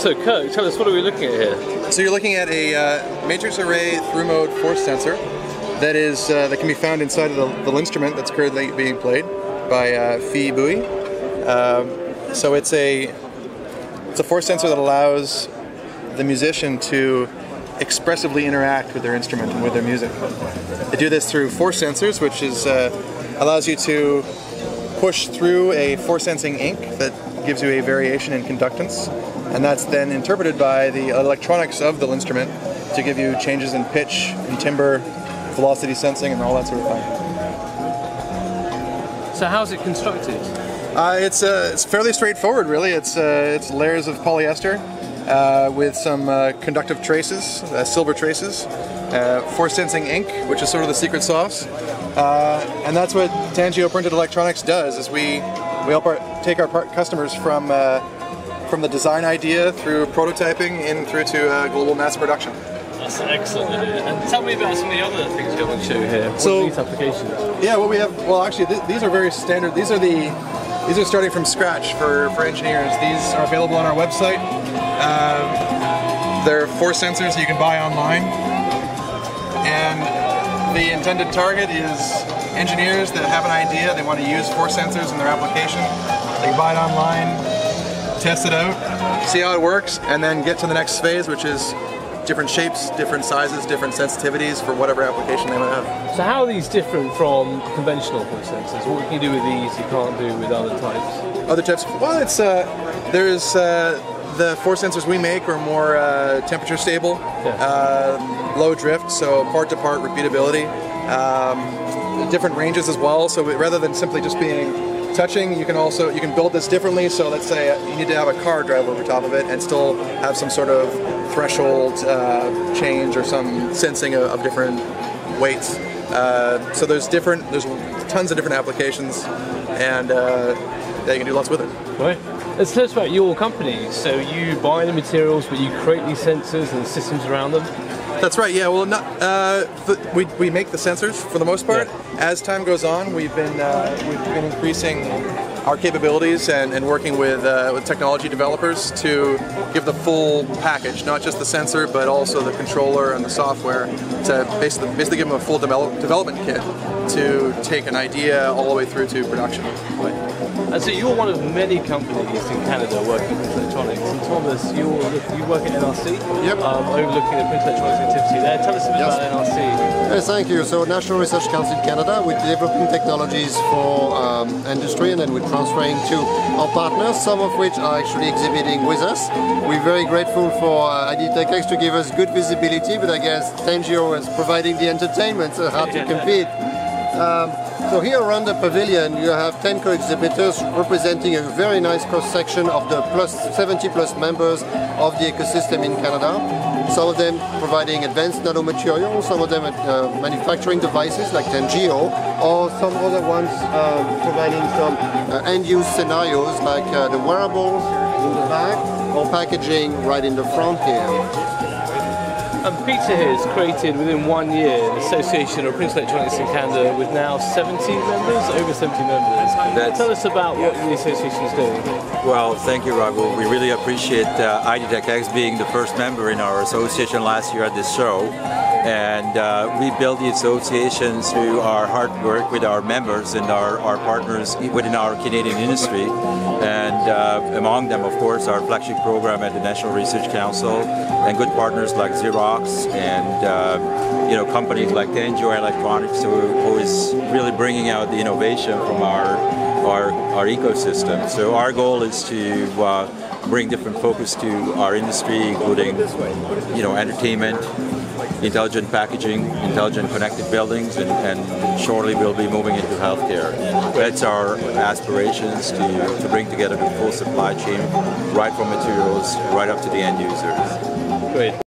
So Kirk, tell us, what are we looking at here? So you're looking at a uh, matrix array through mode force sensor that is uh, that can be found inside of the, the instrument that's currently being played by uh, Phi Bui. Um, so it's a it's a force sensor that allows the musician to expressively interact with their instrument and with their music. They do this through force sensors, which is uh, allows you to push through a force sensing ink that gives you a variation in conductance, and that's then interpreted by the electronics of the instrument to give you changes in pitch, and timbre, velocity sensing, and all that sort of thing. So how's it constructed? Uh, it's uh, it's fairly straightforward, really. It's uh, it's layers of polyester uh, with some uh, conductive traces, uh, silver traces, force sensing ink, which is sort of the secret sauce, and that's what Tangio Printed Electronics does. Is we we help our, take our customers from from the design idea through prototyping in through to global mass production. That's excellent. And tell me about some of the other things you have on show here. What so, these applications? Yeah, what we have, well, actually, th these are very standard. These are the these are starting from scratch for, for engineers. These are available on our website. Um, they're force sensors you can buy online. And the intended target is engineers that have an idea, they want to use force sensors in their application. They buy it online, test it out, see how it works, and then get to the next phase, which is different shapes, different sizes, different sensitivities for whatever application they might have. So how are these different from conventional force sensors? What can you do with these you can't do with other types? Other types? Well, it's uh, there's uh, the force sensors we make are more uh, temperature stable, yeah. uh, low drift, so part-to-part -part repeatability. Um, different ranges as well, so rather than simply just being touching, you can also you can build this differently. So let's say you need to have a car drive over top of it and still have some sort of threshold uh, change or some sensing of, of different weights. Uh, so there's different, there's tons of different applications, and uh, you can do lots with it. Right. Let's tell us about your company. So you buy the materials, but you create these sensors and systems around them. That's right. Yeah. Well, not, uh, we, we make the sensors for the most part. Yeah. As time goes on, we've been uh, we've been increasing our capabilities and, and working with, uh, with technology developers to give the full package, not just the sensor, but also the controller and the software to basically, basically give them a full develop, development kit to take an idea all the way through to production. And so you're one of many companies in Canada working with electronics. And Thomas, you're, you work at NRC, yep. um, overlooking the print electronics activity there. Tell us a bit yes. about NRC. Yes, thank you. So National Research Council Canada, we're developing technologies for um, industry and then we're transferring to our partners, some of which are actually exhibiting with us. We're very grateful for uh, IDTechEx to give us good visibility, but I guess Tangio is providing the entertainment, so how to compete. Um, so here around the pavilion you have 10 co-exhibitors representing a very nice cross-section of the plus 70 plus members of the ecosystem in Canada. Some of them providing advanced nanomaterials, some of them uh, manufacturing devices like Tangio, or some other ones um, providing some uh, end-use scenarios like uh, the wearables in the back or packaging right in the front here. And Peter here has created within one year an association of Printed Electronics in Canada with now 70 members, over 70 members. That's, Tell us about what the association is doing. Well, thank you, Raghu. We really appreciate uh, IDTechEx being the first member in our association last year at this show. And uh, we build the association through our hard work with our members and our, our partners within our Canadian industry. And uh, among them, of course, our flagship program at the National Research Council and good partners like Xerox and uh, you know companies like Tangio Electronics who, who is really bringing out the innovation from our, our, our ecosystem. So our goal is to uh, bring different focus to our industry, including you know entertainment, intelligent packaging, intelligent connected buildings, and, and, shortly we'll be moving into healthcare. That's our aspirations to, to bring together the full supply chain, right from materials right up to the end users. Great.